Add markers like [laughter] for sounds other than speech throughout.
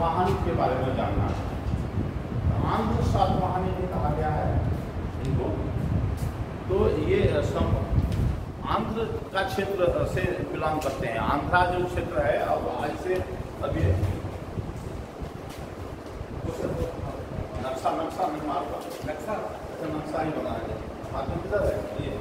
सातवाहन के बारे में जानना है। आंध्र सातवाहनी भी कहा गया है, इनको। तो ये आंध्र का क्षेत्र से बिलोंग करते हैं। आंध्रा जो क्षेत्र है, अब आज से अभी नक्शा नक्शा निर्माण नक्शा नक्शा ही बनाया जाए किधर है? ये।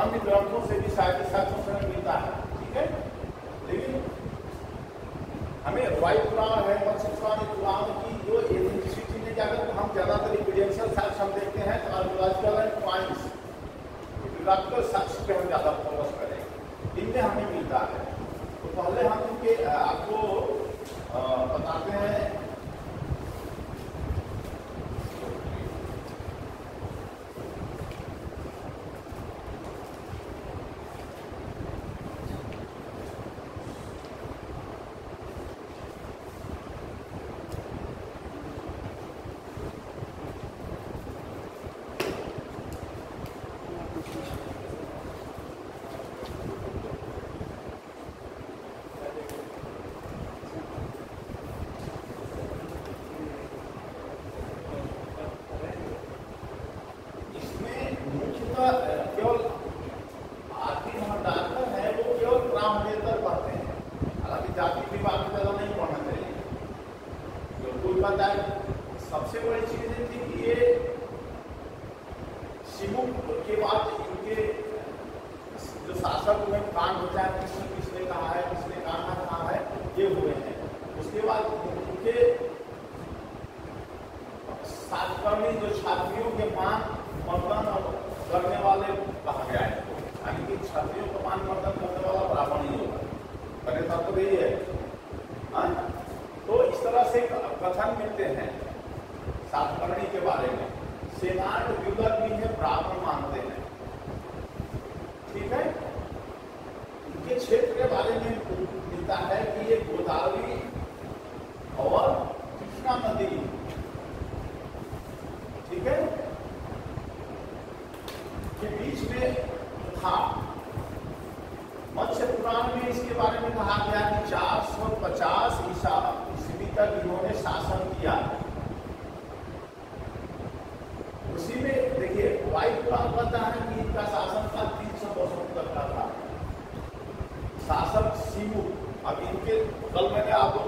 अन्य ग्रंथों से भी साढ़े सात सौ मिलता है, ठीक है? लेकिन हमें वायु पुराण है मत्स्य पुराण पुराण की जो किसी चीज़ में जाकर तो हम ज़्यादातर इविडेंशियल साक्ष हम देखते हैं आर्कोलॉजिकल एंड पॉइंट्स इकोलॉजिकल साक्ष पे हम ज़्यादा फोकस करें। इनमें हमें मिलता है। तो पहले हम इनके आपको बताते हैं तक इन्होंने शासन किया। उसी में देखिए वाइट क्लॉक बता है कि इनका शासन था तीन सौ वर्षों तक का था। शासक शिव अब इनके कल मैंने आपको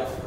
life.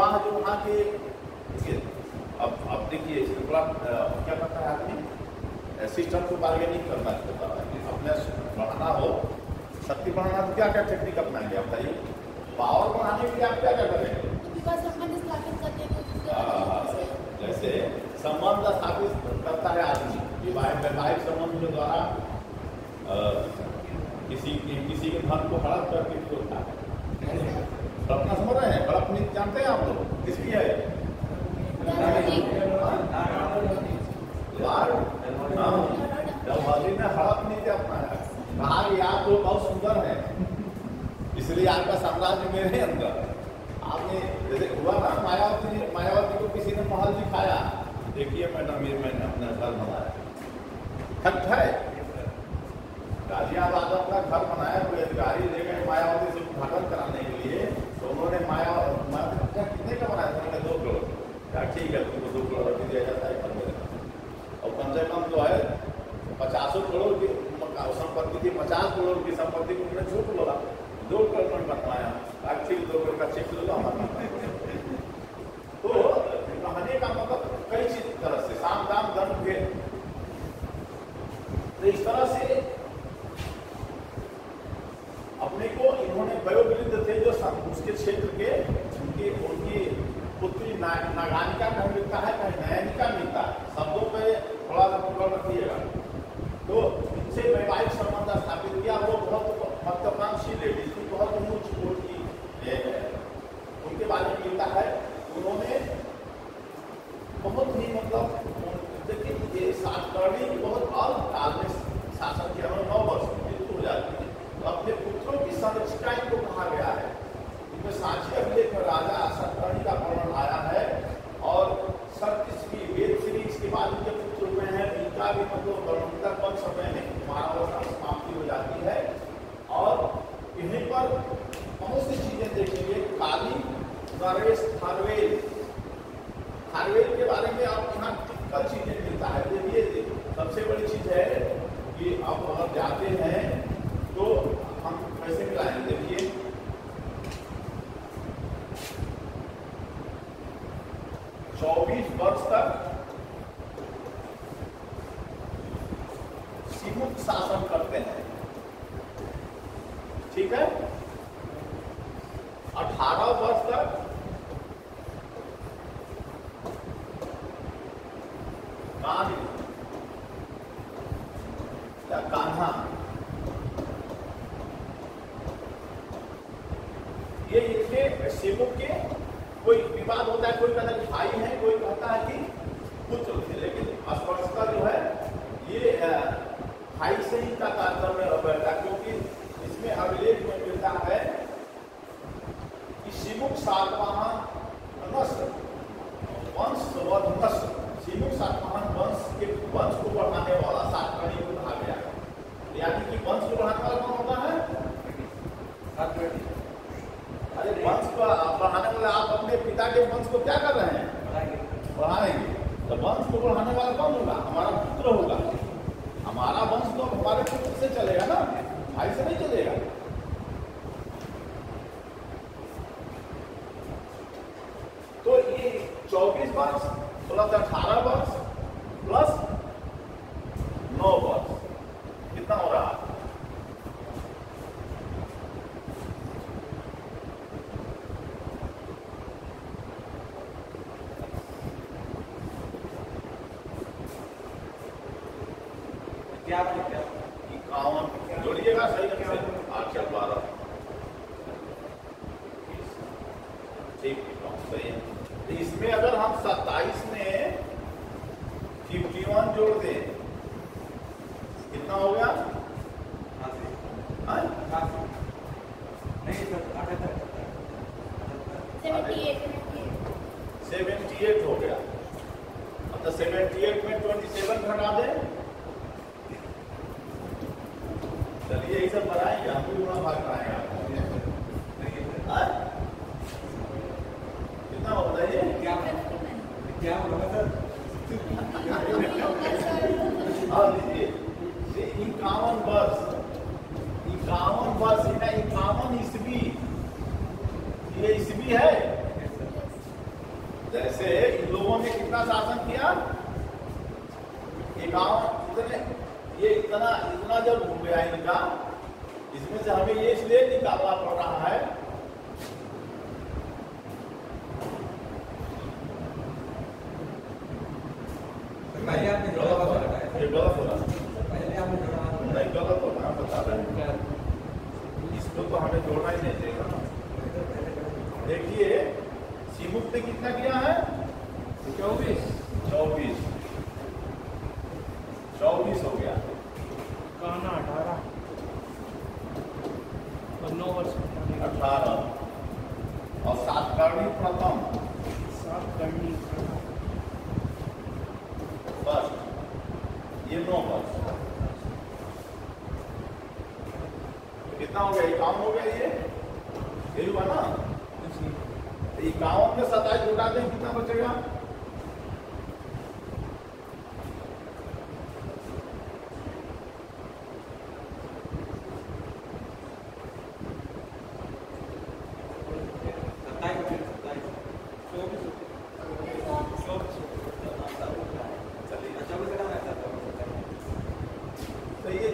विवाह जो वहाँ के ठीक है अब अब देखिए इसमें बड़ा क्या करता है आदमी? सिस्टम को बार्गेनिंग करना चाहता है अपने बढ़ाना हो शक्ति बढ़ाना तो क्या क्या टेक्निक अपनाएँगे आप बताइए। पावर बढ़ाने के लिए आप क्या क्या करेंगे जैसे संबंध स्थापित करता है आदमी विवाहित वैवाहिक संबंध के द्वारा किसी किसी के धन को हड़प करके भी होता है तो कल्पना समझ रहे हैं बल्ब नीति जानते हैं आप लोग? किसकी है? तो बहुत सुंदर है। इसलिए आपका साम्राज्य मेरे अंदर। आपने, जैसे हुआ ना, मायावती मायावती को किसी ने महल दिखाया? देखिए मैडम, ये मैंने अपना घर बनाया। खट है? गाजियाबाद अपना घर बनाया, कोई अधिकारी ले गए, मायावती से उद्घाटन कराना है पचासों करोड़ की संपत्ति थी पचास करोड़ की संपत्ति को उन्होंने झूठ बोला। दो करोड़ बताया आखिर दो करोड़ का चेक लो तो, तो, तो, तो कहने का मतलब कई चीज़ तरह से साम दाम धर्म के। तो इस तरह से अपने को इन्होंने वयोवृद्ध थे जो उसके क्षेत्र के उनके उनकी पुत्री ना, नागानिका कहीं मिलता है कहीं नयनिका मिलता है। शब्दों पर आवाज़ पूरा मत दिएगा। तो इनसे वैवाहिक संबंध स्थापित किया, वो बहुत महत्वाकांक्षी लेडीज़ थी बहुत ऊंच कोट की उनके बारे में मिलता है, उन्होंने बहुत ही मतलब देखिए, ये बहुत काल में शासन किया नौ वर्ष मृत्यु हो जाती है। तो अपने पुत्रों की संरक्षिका इनको कहा गया है। इनमें सांची अभिलेख में राजा सतकर्णी का वर्णन आया है, और सत्य श्री वेद श्री इसके बाद उनके पुत्र कितना भी मतलब करोड़ तक कम समय में मानवस्था समाप्ति हो जाती है। और इन्हीं पर बहुत सी चीज़ें देखेंगे काली, नरेश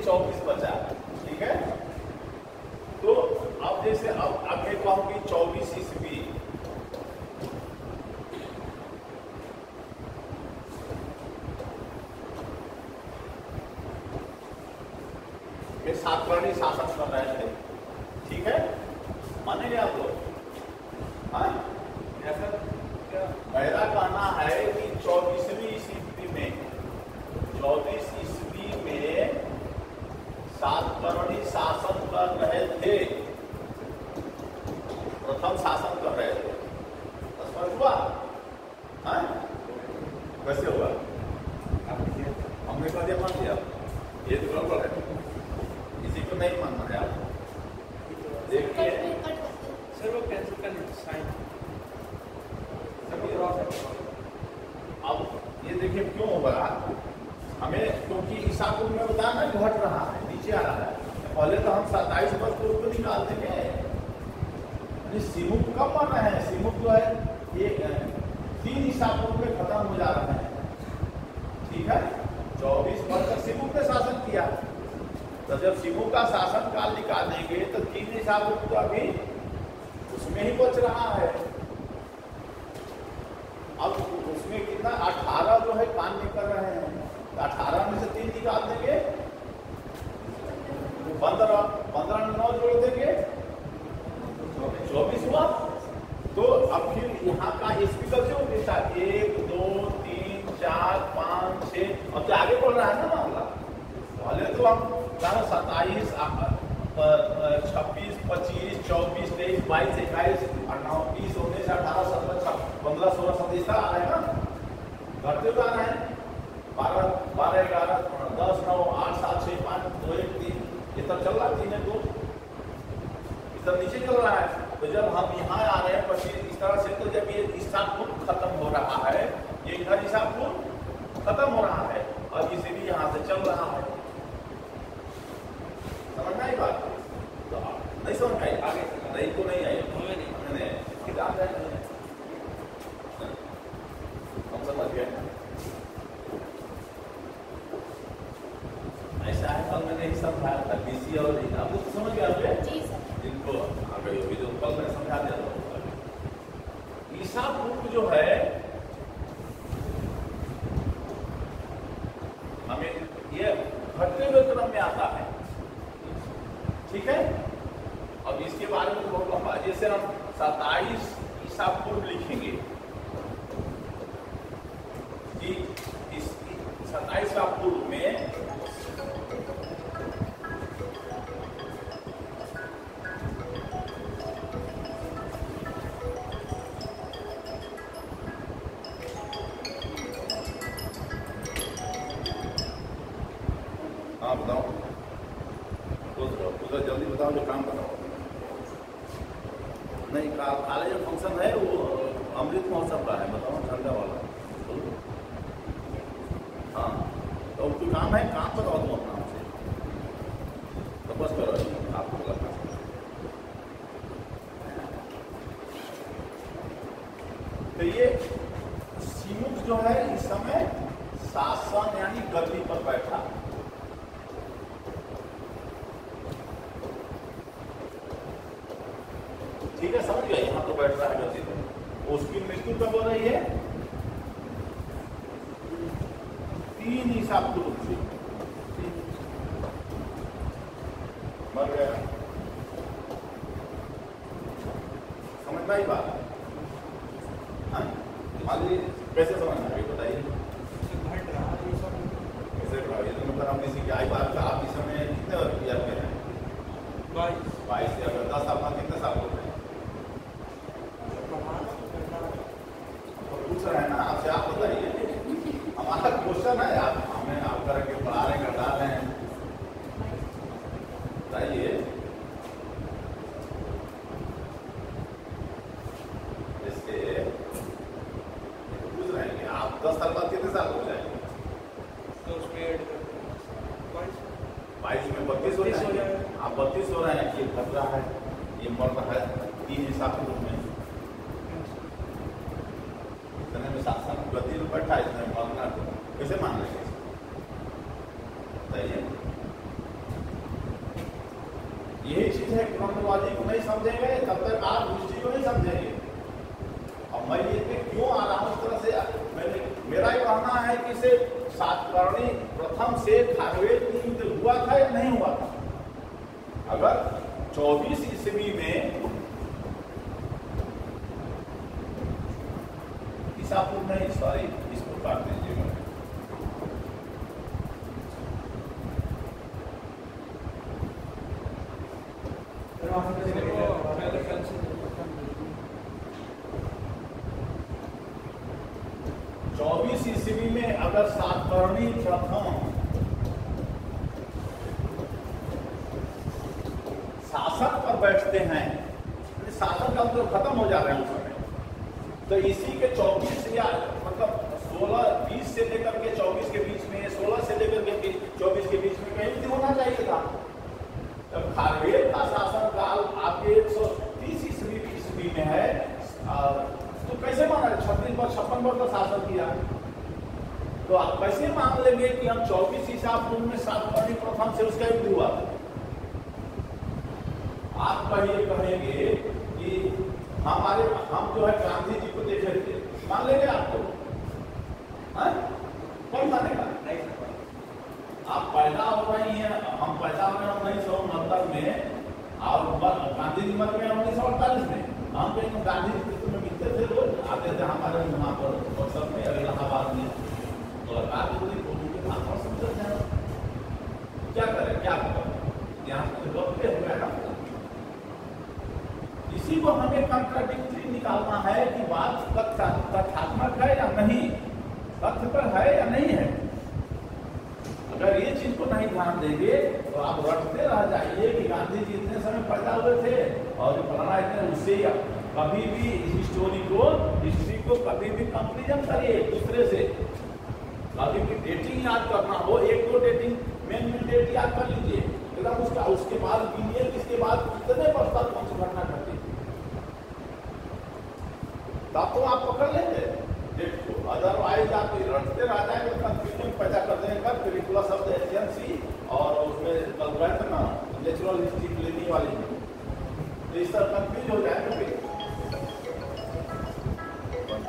चौबीस बचा नीचे चल रहा है तो जब हम यहाँ आ रहे हैं इस तरह से तो जब ये हिस्सा खत्म हो रहा है ये इधर हिस्सा खत्म हो रहा है और इसे भी यहाँ से चल रहा है। बात? तो नहीं समझ आगे नहीं तो नहीं आई। नहीं। किताब है। हम समझ गए। ऐसा है कल मैंने समझाया था और जो है लोग बैठ रहा है। गति पर उसकी मृत्यु कब हो रही है? तीन ईसा पूर्व से मर गया। समझना ही बात है। हाँ, खाली कैसे समझना है? बताइए। ये तो मतलब हम किसी आई बात तो का आप इस समय कितने वर्ग किया बाईस। बाईस हमारे, हम जो है गांधी जी को देख रहे थे। मान लेंगे आपको कौन मानेगा नहीं आप पैदा हो रही हैं, हम पैदा हो रहे हैं उन्नीस सौ उनहत्तर में, और गांधी जी मर गए उन्नीस सौ अड़तालीस में। हम कहीं गांधी जी तो के मिलते थे लोग आते थे हमारे यहाँ पर सब में। इलाहाबाद में तो रात उन्हें क्या करें क्या करें? देंगे तो आप रटते रह जाइए कि गांधी जी इतने समय पैदा हुए थे और जो पढ़ना इतने उससे कभी भी हिस्टोरी को हिस्ट्री को कभी भी कंपेरिजन करिए दूसरे से। कभी भी डेटिंग याद करना हो, एक दो डेटिंग मेन मेन डेट याद कर लीजिए। एकदम उसका, उसके बाद बीनियर इसके बाद कितने पर्सन अब रहते ना नेचुरल हिस्ट्री लेने वाली तो इस तरह कंफ्यूज हो जाए ना फिर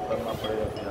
करना पड़ेगा।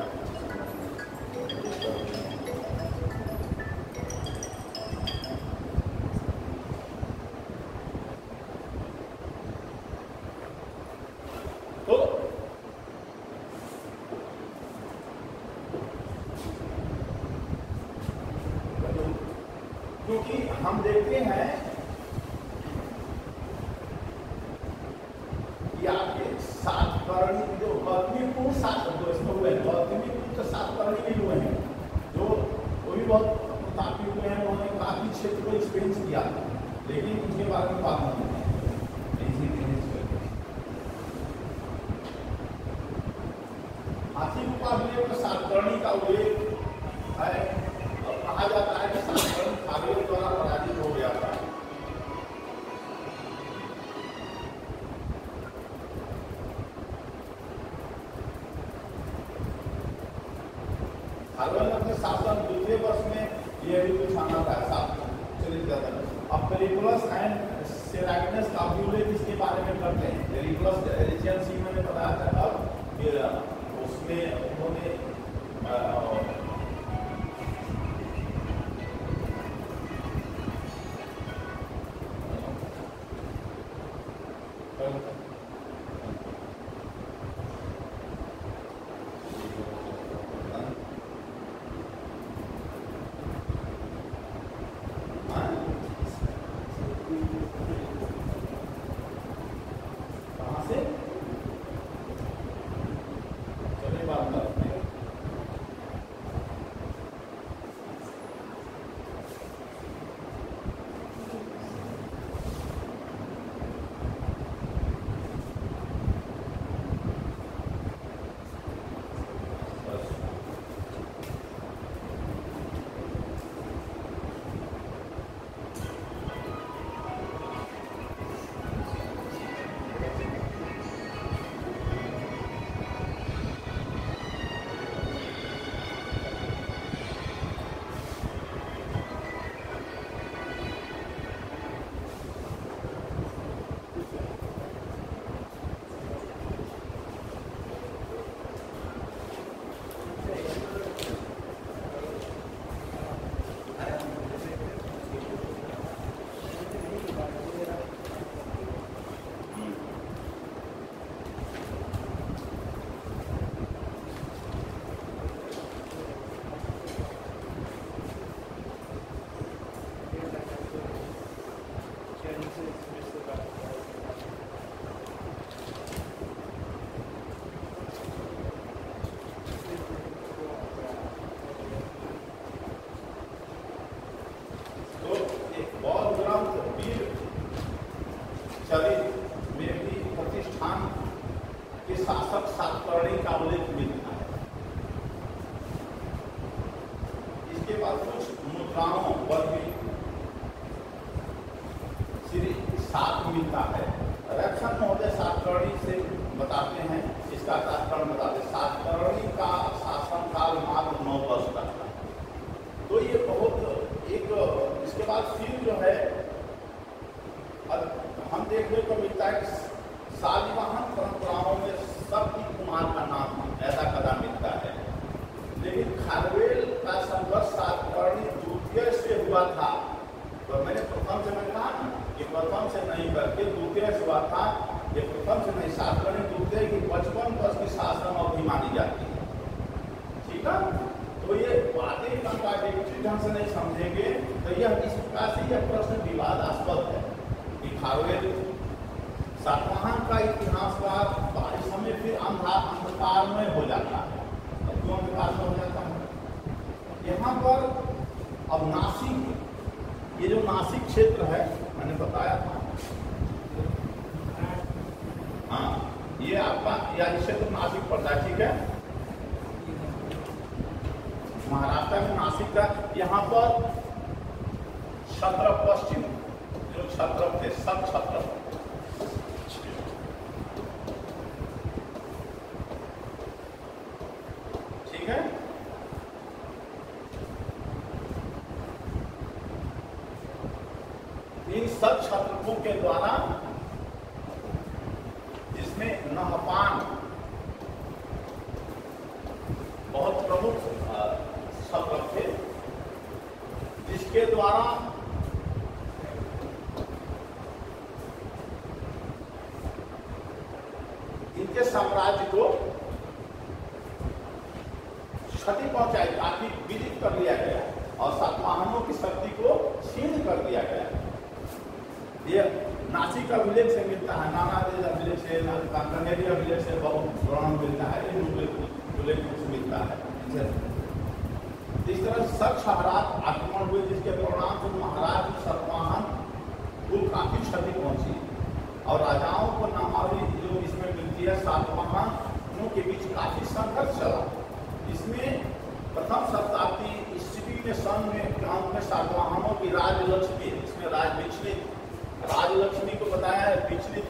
के द्वारा जिसमें नहपान बहुत प्रमुख शब्द थे, जिसके द्वारा इनके साम्राज्य को क्षति पहुंचाई काफ़ी विजित कर लिया गया और सातवाहनों नासिक का विलेज से मिलता है, नानादेव का विलेज से कनेरिया विलेज से बहुत ग्राउंड मिलता है इन विलेज से मिलता है। इस तरह सब शहरात आक्रमण हुए, जिसके परिणाम से महाराज सतवाहन को काफ़ी क्षति पहुँची। और राजाओं को नामावली जो इसमें मिलती है, सातवाहन के बीच काफ़ी संघर्ष चला। इसमें प्रथम शताब्दी स्थिति में सन में गाँव में सातवाहनों की राजलक्ष्मी इसमें राजलक्ष्मी राजलक्ष्मी को बताया है पिछली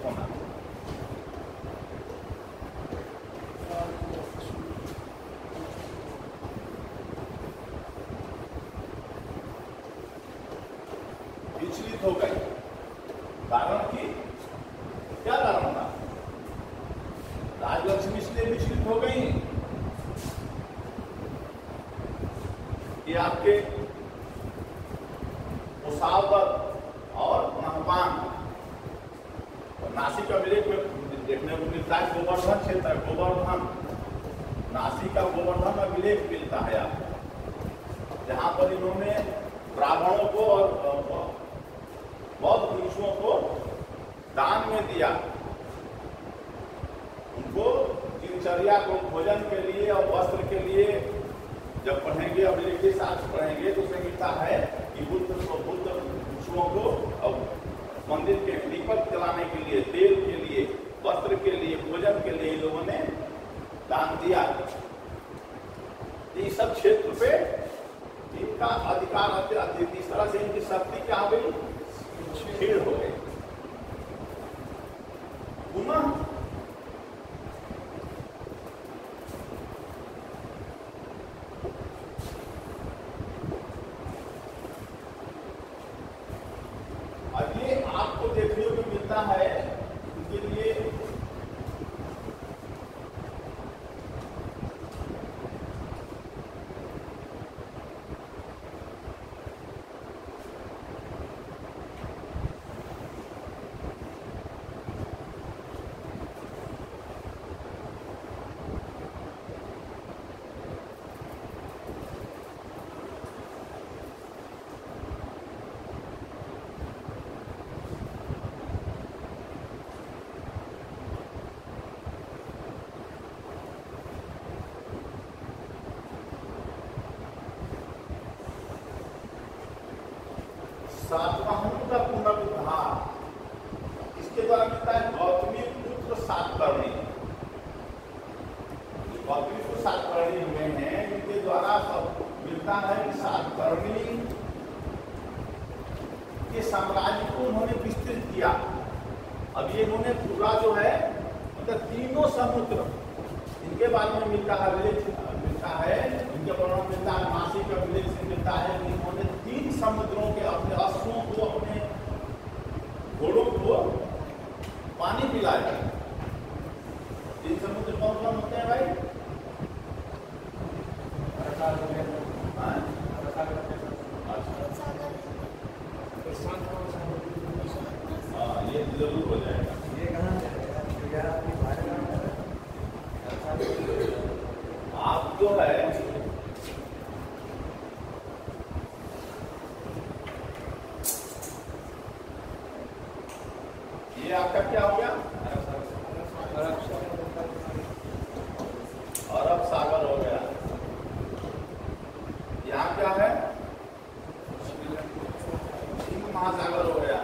महासागर हो गया।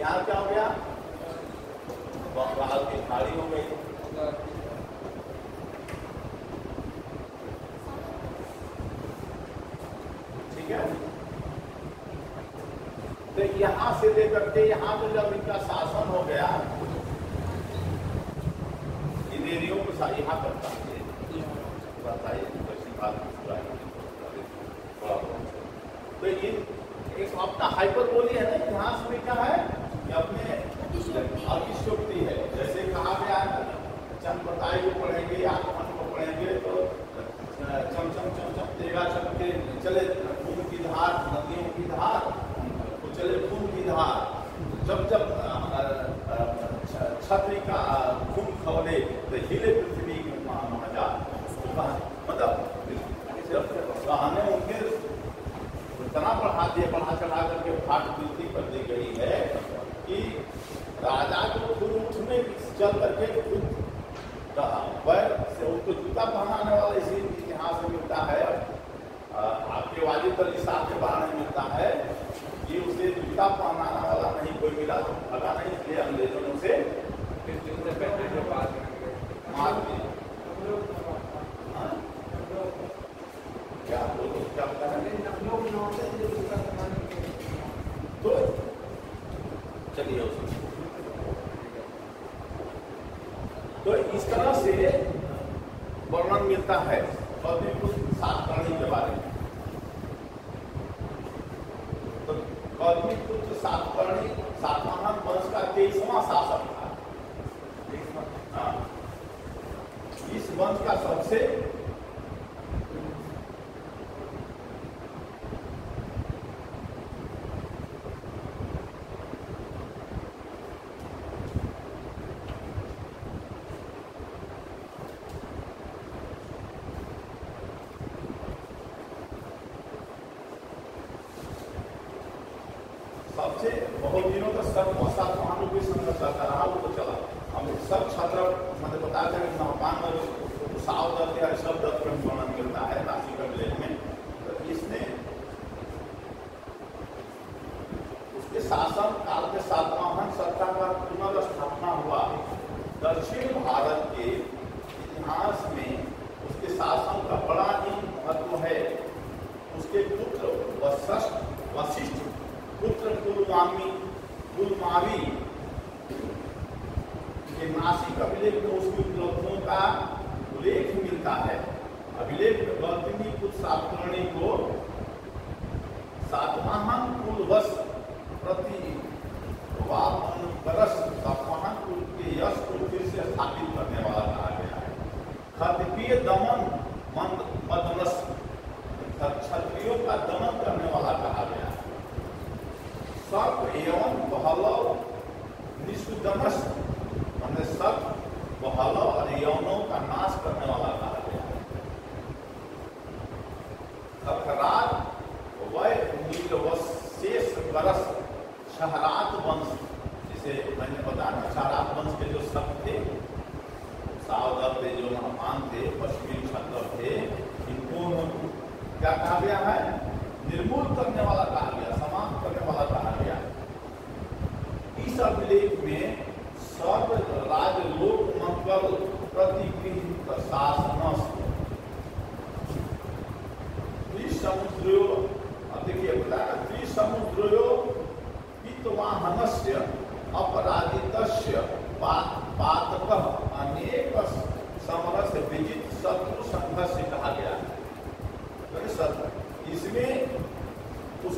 यहाँ क्या हो गया? बंगाल की खाड़ी हो गई। ठीक है? तो यहाँ से लेकर के यहाँ पर जब इनका शासन हो गया बहुत दिनों तक सब साथ हमें कोई संघर्ष आता रहा, वो तो चला। हम सब छात्र मतलब बताते हैं पान साव करते हैं सब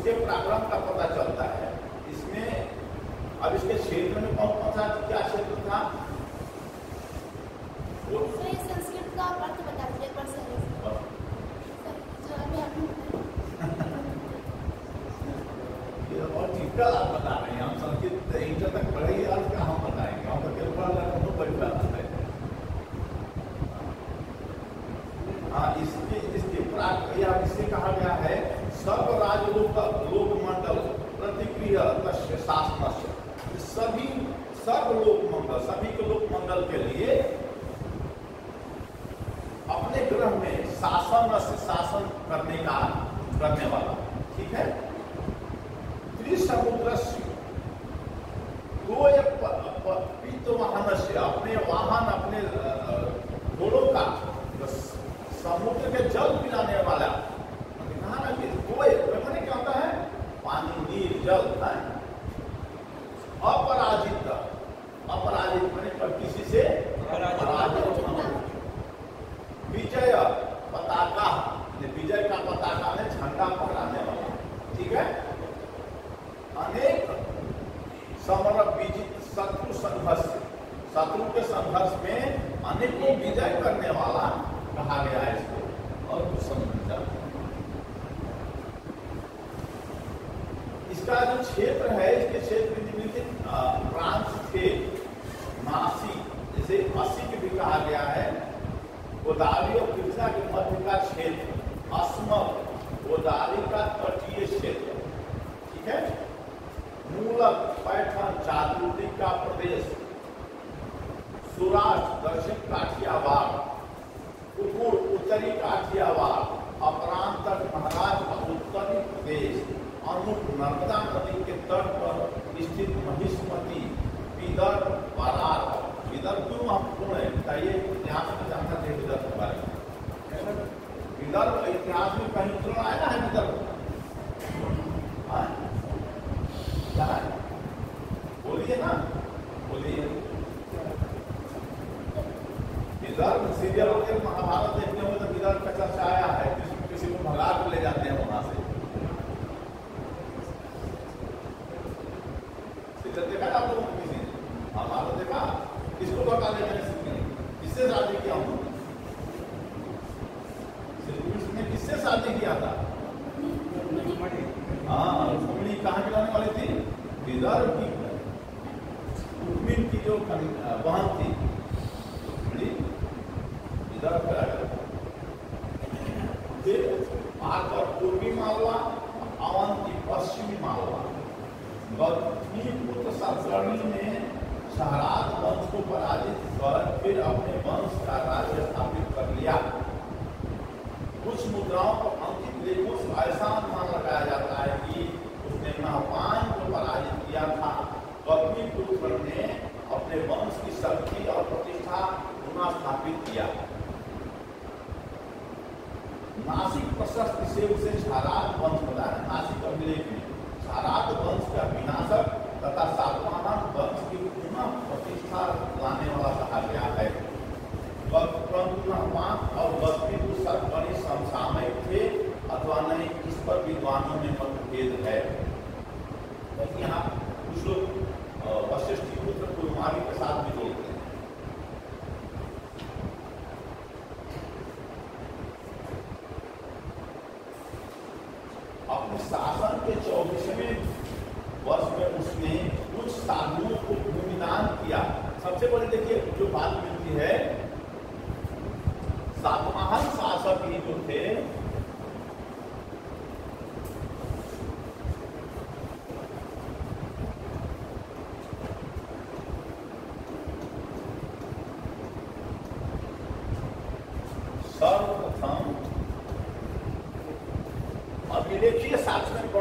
इसके प्रारंभ का पता चलता है। इसमें अब इसके क्षेत्र में कौन कौन सा क्या क्षेत्र था? तो संस्कृत का अर्थ बता दीजिए [laughs] और टिपिकल आपका इतिहास के बारे में विदर्भ इतिहास में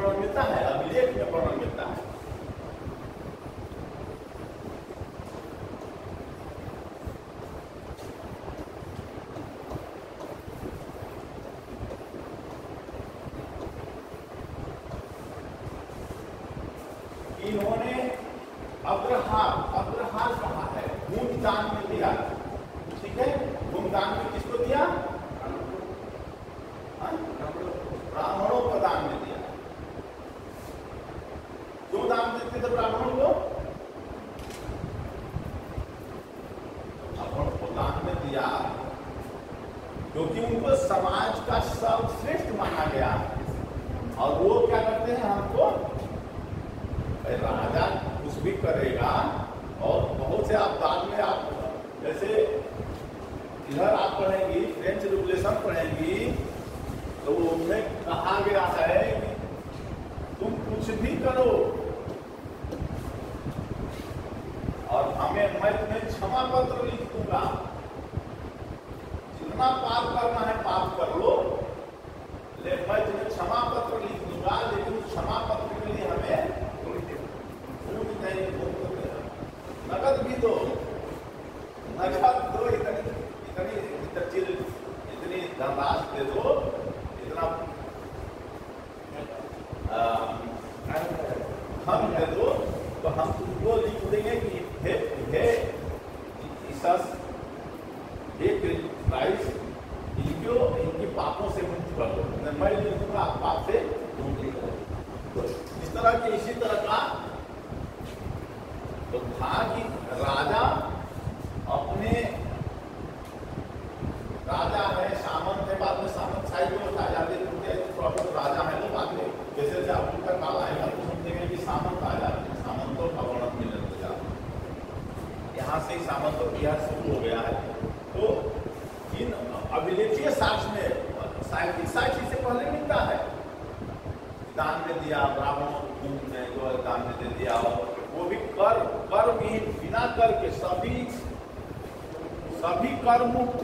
让你们来了。राजा है, सामंत है, बाद में सामंत साइड में उठा जाते थे थोड़ा बहुत राजा है ना बाद में। जैसे जैसे अब्दुल का काल आएगा तो समझेंगे कि सामंत आ जाते सामंत और अवर्णत में लग जाते यहाँ से सामंत और बिहार शुरू हो गया है। तो इन अभिलेखीय साक्ष में साहित्य साक्ष्य से पहले मिलता है। दान में दिया, ब्राह्मणों ने जो दान में दे दिया और वो भी कर कर विहीन बिना कर के सभी सभी कर मुक्त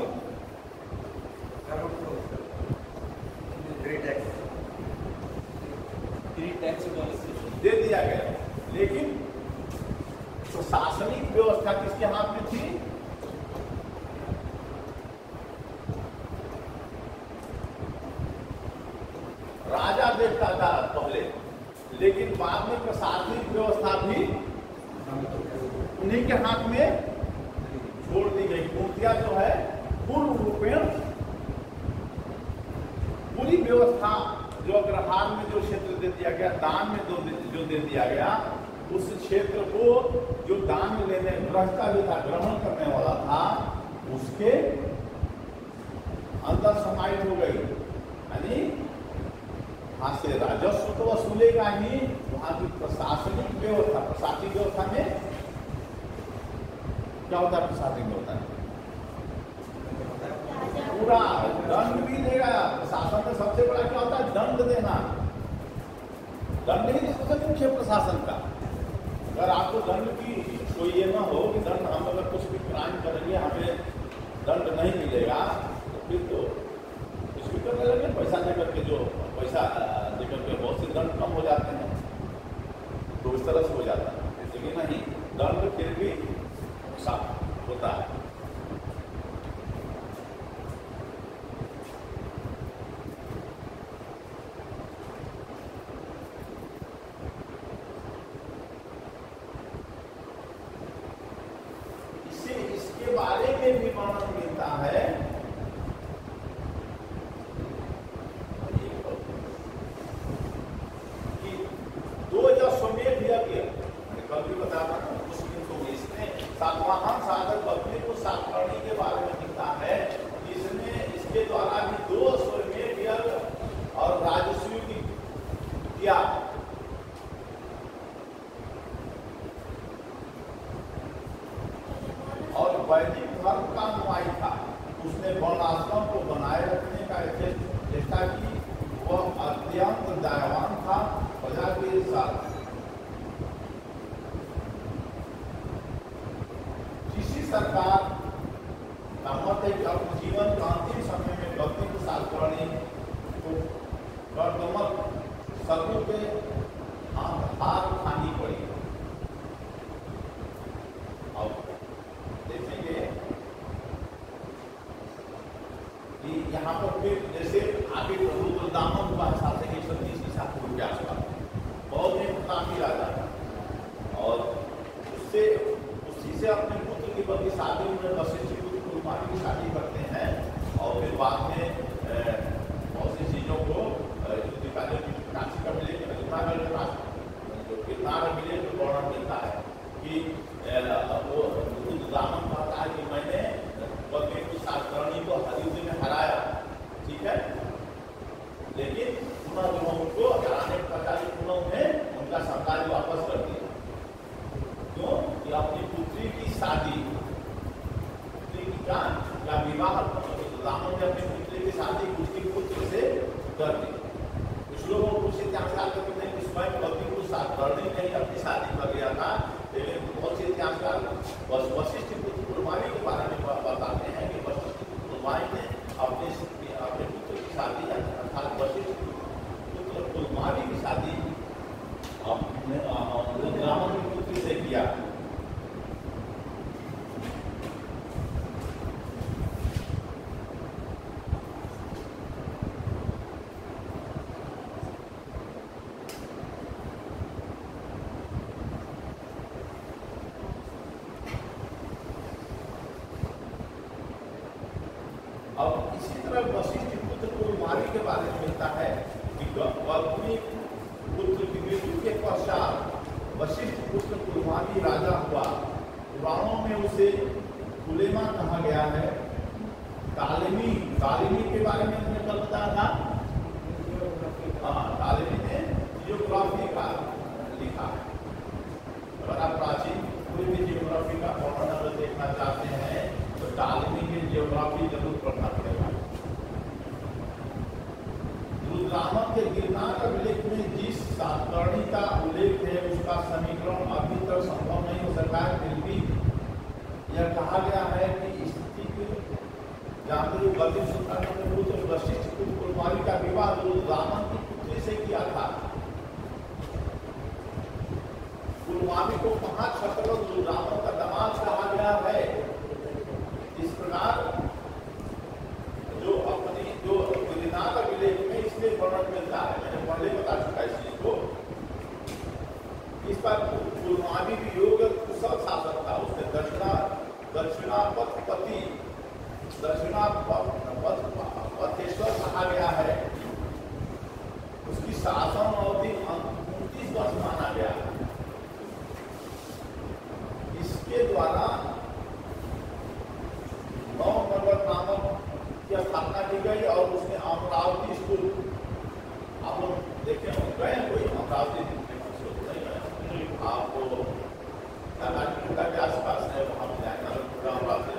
विद्यार्थी आसपास है वहाँ पे जाएगा तो पूरा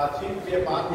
प्राचीन के बाद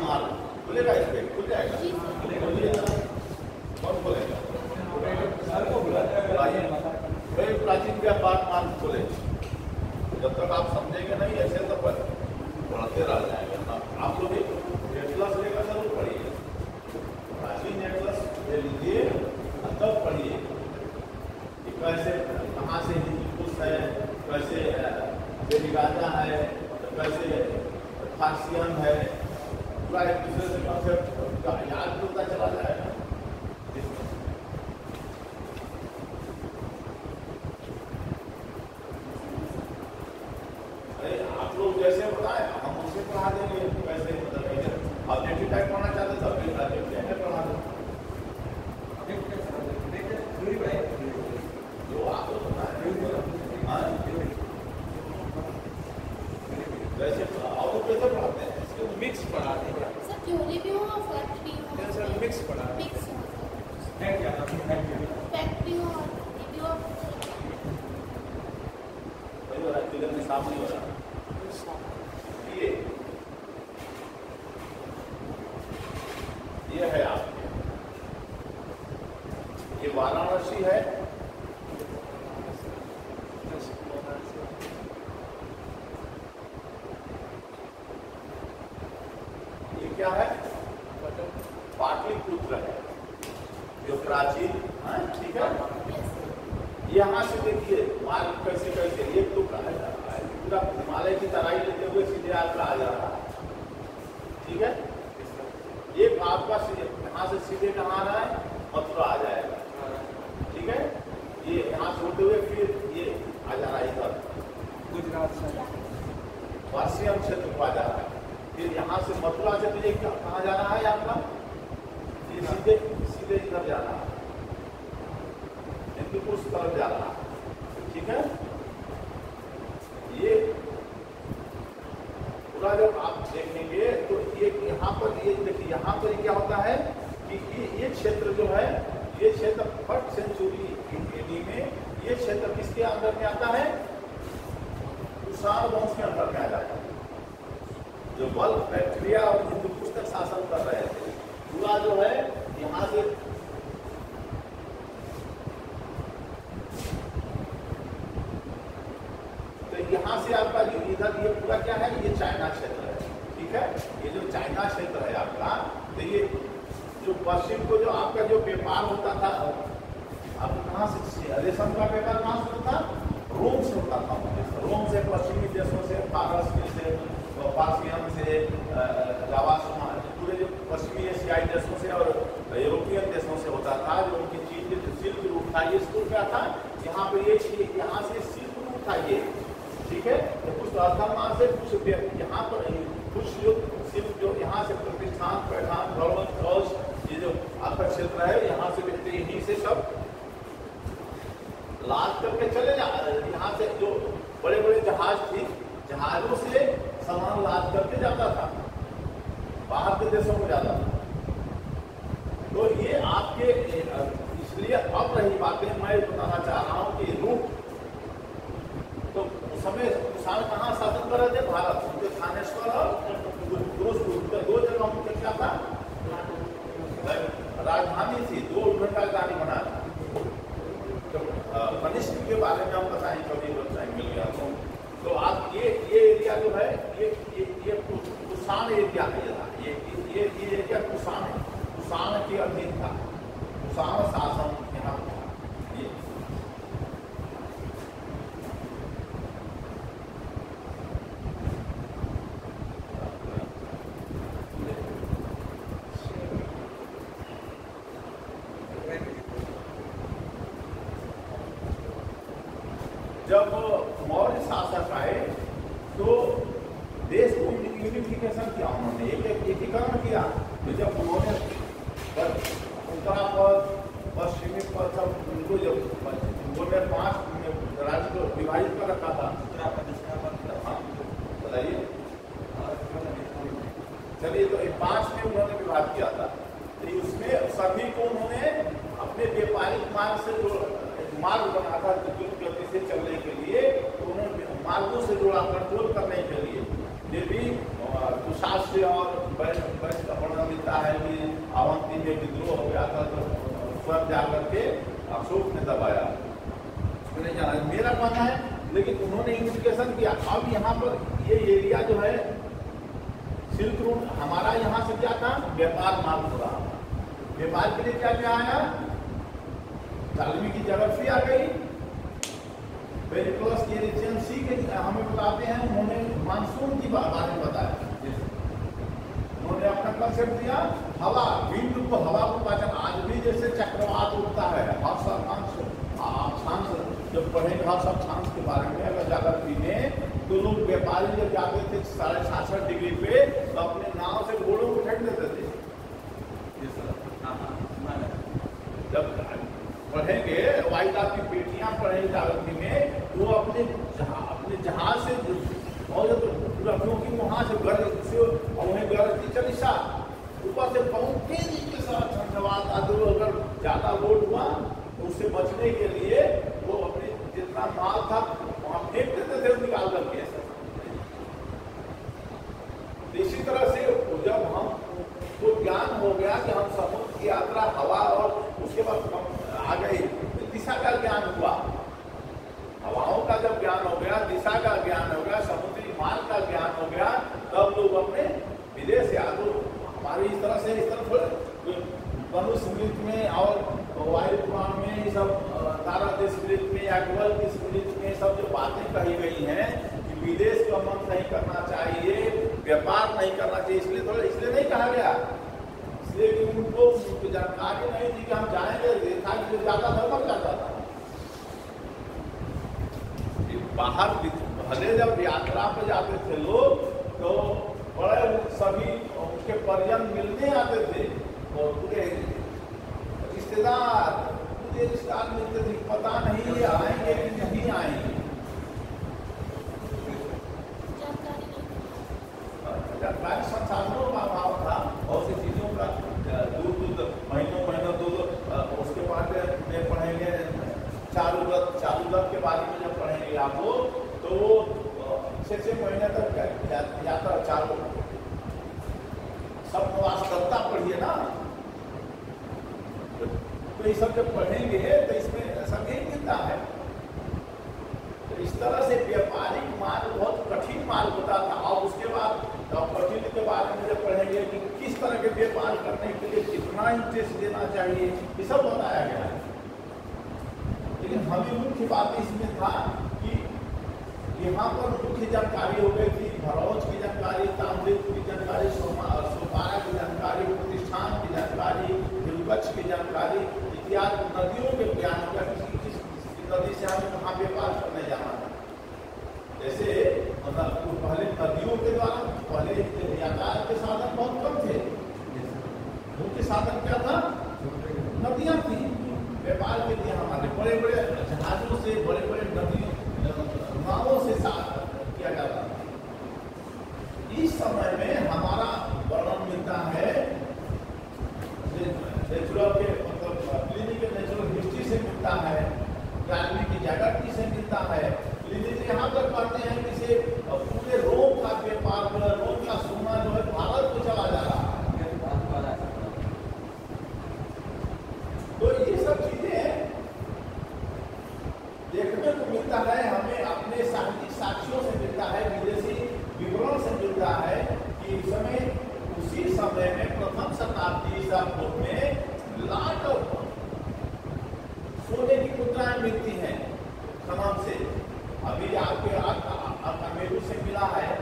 चाइना क्षेत्र है, ठीक है? ये जो चाइना क्षेत्र है आपका तो ये जो पश्चिम को जो आपका जो व्यापार होता था, अब कहाँ से रेशम का व्यापार कहाँ से होता? रोम से होता था। रोम से, पश्चिमी देशों से, पारस से पासियम से पूरे जो पश्चिमी एशियाई देशों से और यूरोपियन देशों से होता था, जो उनकी चीज़ के सिल्क रूट था, ये स्कूल क्या था। यहाँ पे ये यहाँ से सिल्क रूट था ये, ठीक है? तो कुछ राजस्थान से, कुछ चल रहा है, यहाँ से मिलते यहीं से सब। लाद करके चले जा यहाँ से जो बड़े बड़े जहाज़ थी, जहाजों से सामान लाद करके जाता था। बाहर के देशों में जाता था। तो ये आपके, इसलिए अब रही बातें मैं बताना चाह रहा हूँ। flowers दबाया मैंने जाना मेरा मानना है, लेकिन उन्होंने इंडिकेशन किया। अब यहाँ पर ये एरिया जो है सिल्क रूट हमारा यहाँ से क्या था? व्यापार मार्ग हो रहा। व्यापार के लिए क्या क्या आया? तालमी की जगह आ गई। वेरी के एजेंसी के हमें बताते हैं। उन्होंने मानसून की बारे में बताया। उन्होंने अपना कंसेप्ट दिया। हवा विंड को हवा को पाचन पढ़ेंगे सब ऑफ़ के बारे में, अगर जागृति में तो लोग व्यापारी जब जाते थे, साढ़े छाछठ डिग्री पे तो अपने नाव से घोड़ों को फेंक देते थे जब पढ़ेंगे वाइट की पेटियाँ पढ़ेंगे जागृति में तो वो अपने जहा, अपने जहाज़ से और जब पूरा क्योंकि वहाँ से घर से और वहीं घर की चालीसा ऊपर से बहुत तेज़ी के साथ ठंडवात आदि अगर ज़्यादा लोड हुआ तो उससे बचने के लिए वो अपने जितना माल था वहाँ फेंक देते थे निकाल करके तो इसी तरह से जब हम को ज्ञान हो गया कि हम समुद्र की यात्रा, हवा और उसके बाद आ गए। दिशा का ज्ञान हुआ। हवाओं का जब ज्ञान हो गया, दिशा का ज्ञान हो गया, समुद्री मार्ग का ज्ञान हो गया, तब लोग अपने विदेश या तो हमारी इस तरह से, इस तरह थोड़े मनु में और वायु पुराण में सब तारा स्मृति में या गवल की स्मृति में सब जो बातें कही गई हैं कि विदेश का मन नहीं करना चाहिए, व्यापार नहीं करना चाहिए, इसलिए थोड़ा, इसलिए नहीं कहा गया। कि उनको उनको जानकारी नहीं थी कि हम जाएँगे। देखा कि जो जाता था कब जाता था। बाहर भले जब यात्रा पे जाते थे लोग तो बड़े सभी उनके परिजन मिलने आते थे और पूरे रिश्तेदार पूरे रिश्तेदार मिलते थे पता नहीं ये आएँगे जानकारी नहीं जानकारी संसाधनों का अभाव था बहुत सी चीज़ों का अ, दूर दूर महीनों महीनों दूर अ, उसके बाद में पढ़ेंगे चारुदत्त चारुदत्त के बारे में जब पढ़ेंगे आप लोग तो वो अ, छः छः महीने तक या- या- यात्रा चालू सब निवास करता पढ़िए ना तो ये सब जब पढ़ेंगे तो इसमें सब नहीं मिलता है। तो इस तरह से व्यापारिक मार्ग बहुत कठिन मार्ग होता था। और उसके बाद तो कठिन के बारे में जब पढ़ेंगे कि किस तरह के व्यापार करने के लिए कितना इंटरेस्ट देना चाहिए, ये सब बताया गया है। लेकिन हमें मुख्य बात इसमें था कि यहाँ पर मुख्य जानकारी हो गई थी भरौज की जानकारी ताम्रित की जानकारी, सोमा, सोपारा की जानकारी, प्रतिष्ठान की जानकारी विपक्ष की जानकारी इत्यादि नदियों के ज्ञान हो किसी किस नदी से हमें कहाँ व्यापार करने जाना था जैसे मतलब पहले नदियों के द्वारा, पहले यातायात के साधन बहुत कम थे। मुख्य साधन क्या था नदियाँ थी व्यापार के लिए हमारे बड़े बड़े जहाजों से बड़े बड़े नदियों नावों से साथ किया जाता था इस समय में हमारा वर्णन मिलता है नेचुरल के मतलब क्लिनिकल नेचुरल हिस्ट्री से मिलता है जानने की जागृति से मिलता है क्लिनिक यहाँ तक कहते हैं कि से पूरे रोम का व्यापार रोम का सोना जो है भारत को चला जा रहा है तो ये सब चीज़ें देखने को मिलता है हमें अपने साहित्यिक साक्ष्यों से मिलता है विदेशी विवरण से मिलता है कि इस समय उसी समय में प्रथम शताब्दी ईसा पूर्व में लाख सोने मिलती हैं तमाम से। अभी आपके आपका मेरू से मिला है।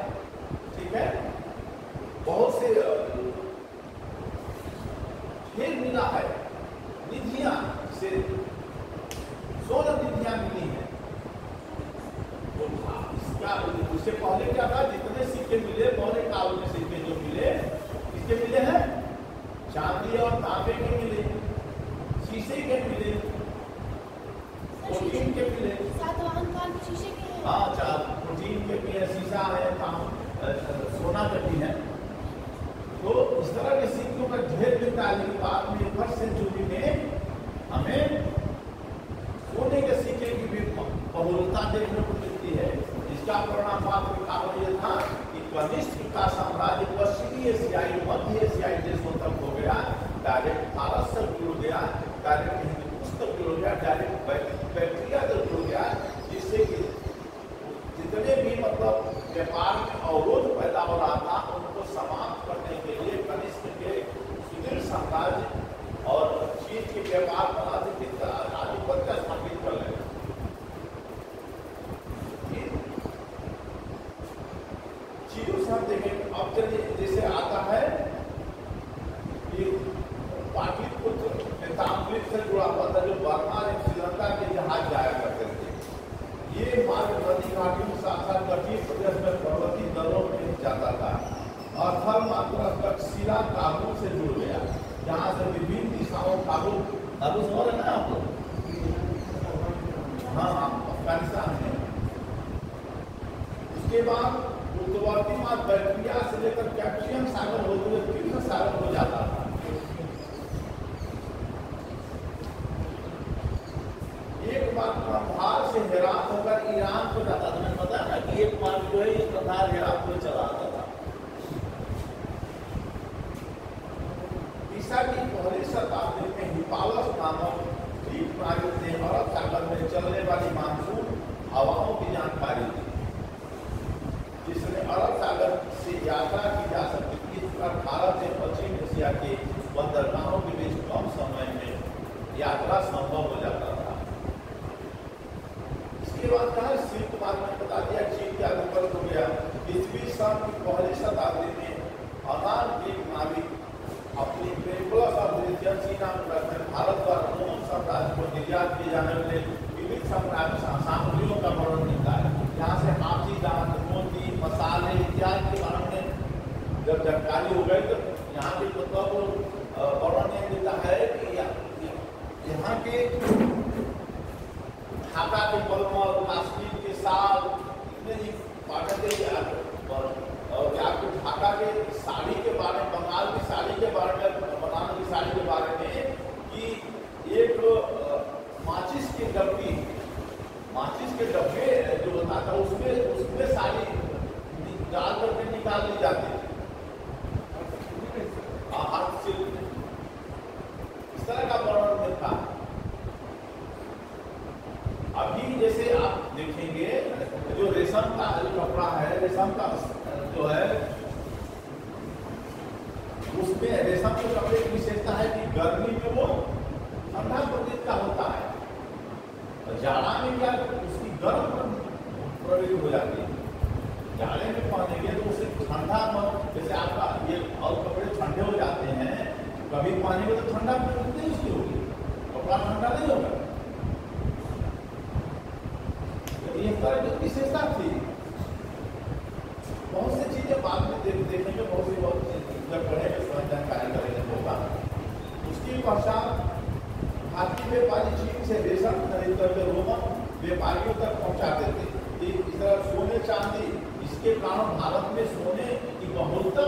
इसे रेशम खरीद करके रोमन व्यापारियों तक पहुँचा देते। इस तरह सोने चांदी, इसके कारण भारत में सोने की बहुलता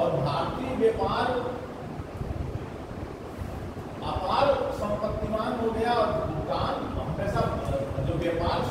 और भारतीय व्यापार अपार संपत्तिमान हो गया और भुगतान हमेशा जो व्यापार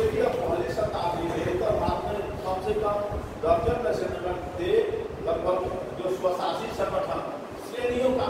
उसके लिए पहले शताब्दी में उत्तर में कम से कम दर्जन में संगठन थे लगभग जो स्वशासी संगठन, श्रेणियों का